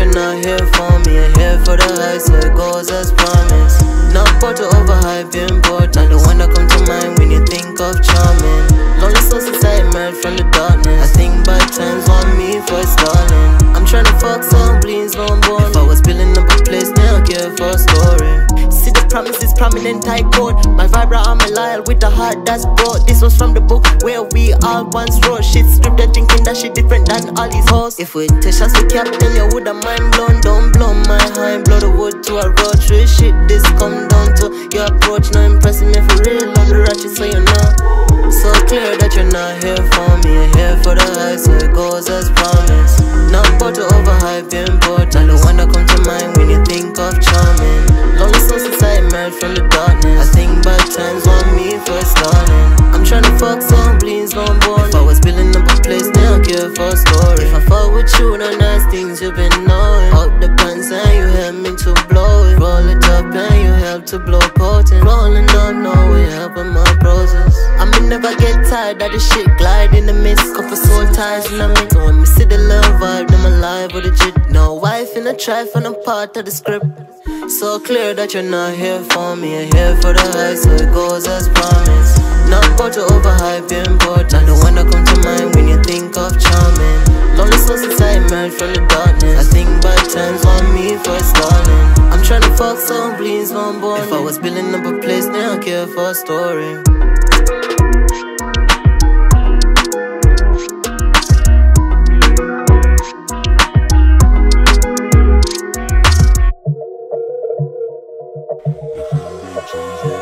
you're not here for me. I'm here for the highs, set goals as promised Not for to overhype importance Not the one that come to mind when you think of charming. Lonely souls inside emerge from the darkness. I think bad times want me for stalling. I'm trying to fuck some please, no born. If I was building up a place, now I care for a story. See the promises prominent I quote My vibra my loyal with a heart that's broad. This was from the book where we all once wrote. Shit scripted thinking that shit different than all these hoes. If we take shots with captain you would have mind blown. Don't blow my high, blow the wood to a road. Tree shit this come down to your approach. No impressing me for real on the ratchet so you know. So clear that you're not here for me. You're here for the high so it goes as promised. Not about to overhype important The fuck some please don't bore If I was building up a place, now I care for a story. If I fuck with you, the nice things you've been knowing. Out the pants and you help me to blow it. Roll it up and you help to blow potent. Rolling up, no way, helping my process. I may never get tired of the shit glide in the mist. Couple soul ties in the mix. So when me see the love vibe, them alive with a jit. No wife in a for them part of the script. So clear that you're not here for me, you're here for the high, so it goes as promised. Not about to overhype important, the one that come to mind when you think of charming. Lonely soul since I emerged from the darkness. I think bad times want me for stalling. I'm trying to fuck some please don't bore If I was building up a place, now I care for a story. Change